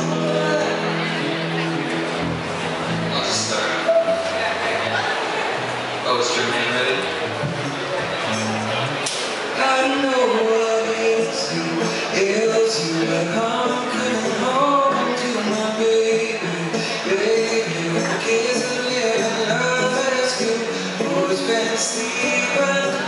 I'll. Oh, ready? I know what ails But I'm coming home to my baby, baby Kids that live in love rescue Always been asleep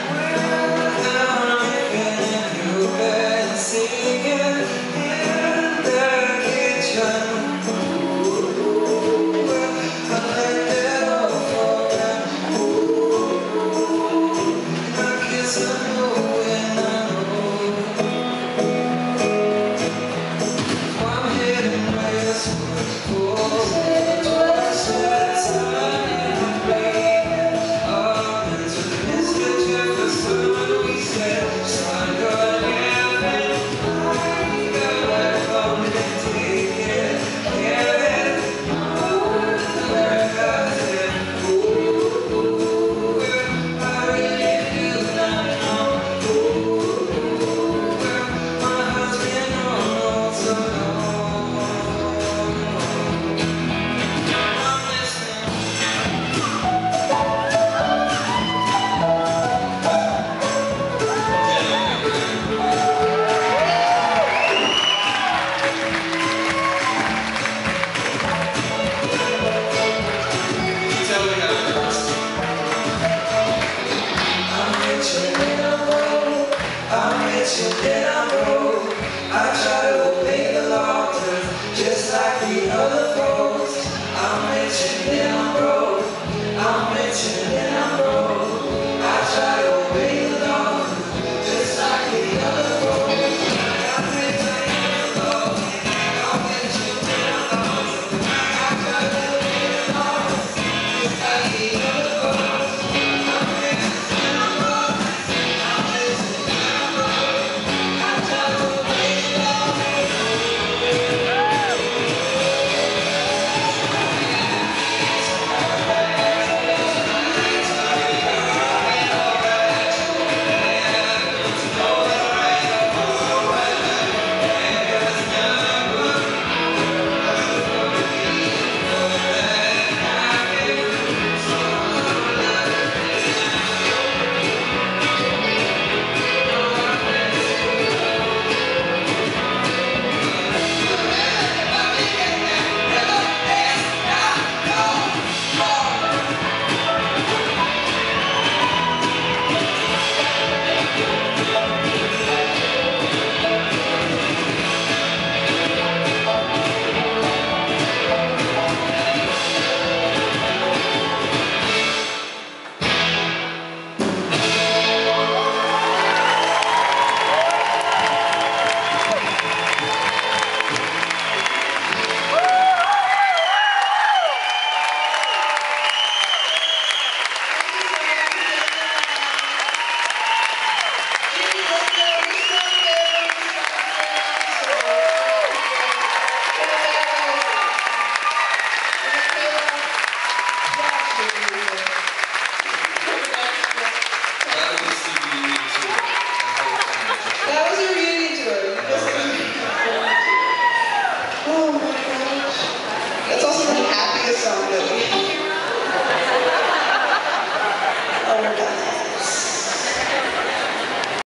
Bye. Marcelo, obrigado.